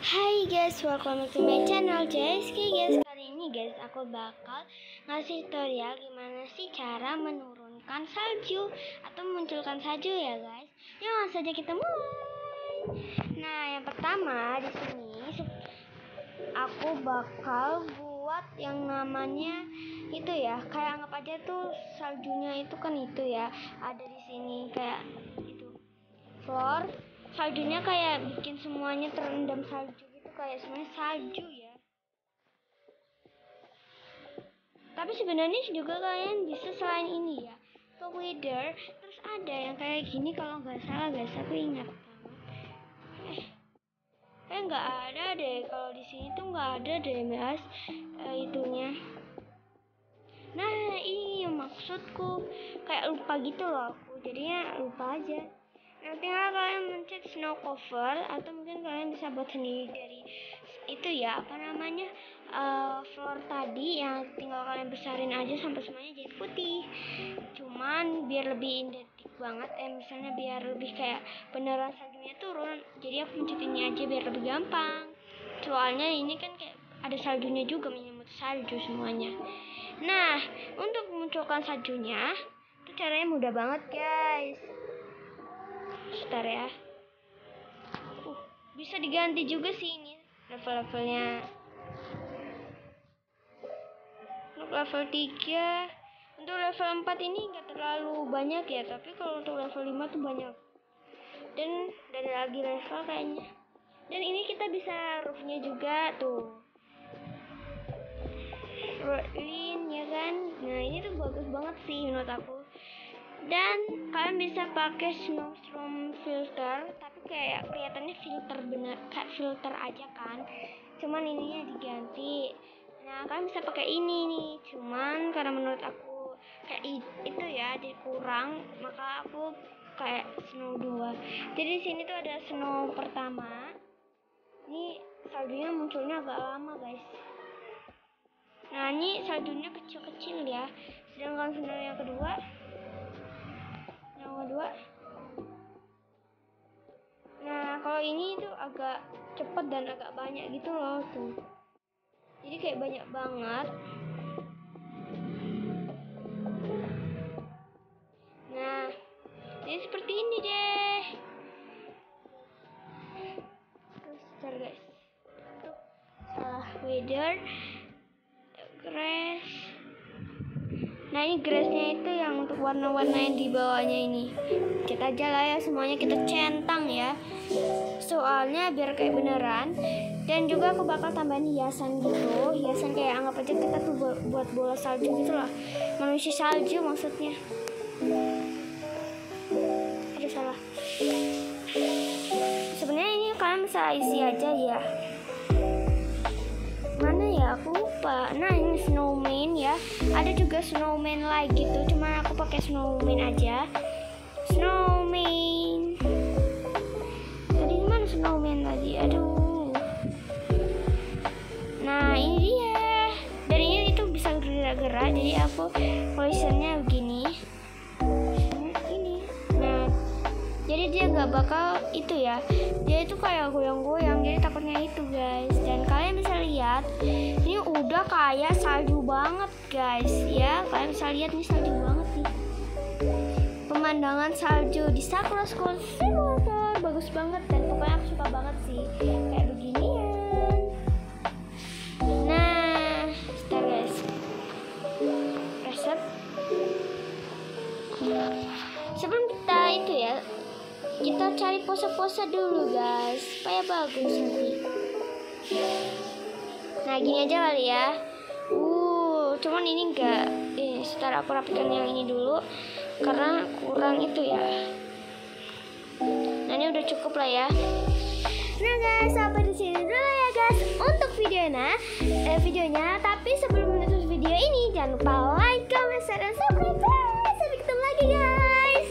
Hai guys, welcome to my channel. JSK guys Kali ini guys, aku bakal ngasih tutorial gimana sih cara menurunkan salju Atau memunculkan salju ya guys. Yuk langsung saja kita mulai. Nah yang pertama di sini Aku bakal buat yang namanya itu ya. Kayak anggap aja tuh saljunya itu kan itu ya. Ada di sini kayak itu floor saljunya kayak bikin semuanya terendam salju gitu kayak semuanya salju ya. Tapi sebenarnya juga kalian bisa selain ini ya ke weather terus ada yang kayak gini kalau nggak salah guys aku ingat eh eh nggak ada deh. Kalau di sini tuh nggak ada deh mas. Eh, itunya. Nah ini maksudku. Kayak lupa gitu loh aku. Jadinya lupa aja tinggal kalian mencet snow cover atau mungkin kalian bisa buat sendiri dari itu ya apa namanya uh, floor tadi yang tinggal kalian besarin aja sampai semuanya jadi putih. Cuman biar lebih identik banget eh misalnya biar lebih kayak beneran saljunya turun jadi aku mencet ini aja biar lebih gampang. Soalnya ini kan kayak ada saljunya juga menyemut salju semuanya. Nah, untuk memunculkan saljunya, itu caranya mudah banget, guys. Sebentar ya. Uh, bisa diganti juga sih ini level-levelnya. Untuk level 3, untuk level 4 ini nggak terlalu banyak ya, tapi kalau untuk level 5 tuh banyak. Dan dari lagi level kayaknya. Dan ini kita bisa roofnya juga tuh. Roadlin ya kan nah ini tuh bagus banget sih menurut aku dan kalian bisa pakai snowstorm filter tapi kayak kelihatannya filter bener kayak filter aja kan. Cuman ininya diganti. Nah kalian bisa pakai ini nih. Cuman karena menurut aku kayak itu ya jadi kurang maka aku kayak snow 2 jadi di sini tuh ada snow pertama. Ini saljunya munculnya agak lama guys. Nah ini saljunya kecil-kecil ya. Sedangkan final yang kedua, kedua. Nah kalau ini tuh agak cepet dan agak banyak gitu loh tuh. Jadi kayak banyak banget. Nah, jadi seperti ini deh. Terus guys. Tuh salah weather grass nah ini grassnya itu yang untuk warna-warna yang di bawahnya ini. Kita aja lah ya semuanya kita centang ya. Soalnya biar kayak beneran. Dan juga aku bakal tambahin hiasan gitu. Hiasan kayak anggap aja kita tuh buat, bola salju gitu loh. Manusia salju maksudnya. Aduh salah. Sebenarnya ini kalian bisa isi aja ya aku lupa. Nah ini snowman ya. Ada juga snowman like gitu cuma aku pakai snowman aja. Snowman. Tadi mana snowman tadi? Aduh. Nah ini dia. Dan ini itu bisa gerak-gerak jadi aku polisnya begini. Ini nah jadi dia nggak bakal itu ya. Dia itu kayak goyang-goyang jadi takutnya itu guys. Dan kalian bisa lihat udah kayak salju banget guys. Ya kalian bisa lihat nih salju banget nih. Pemandangan salju di Sakura School Simulator bagus banget dan pokoknya aku suka banget sih. Kayak beginian. Nah reset sebelum kita itu ya kita cari pose-pose dulu guys. Supaya bagus nanti nah gini aja kali ya. Uh cuman ini enggak eh, setelah aku rapikan yang ini dulu karena kurang itu ya. Nah ini udah cukup lah ya. Nah guys sampai di sini dulu ya guys untuk videonya eh, videonya. Tapi sebelum menutup video ini jangan lupa like comment share dan subscribe. Sampai ketemu lagi guys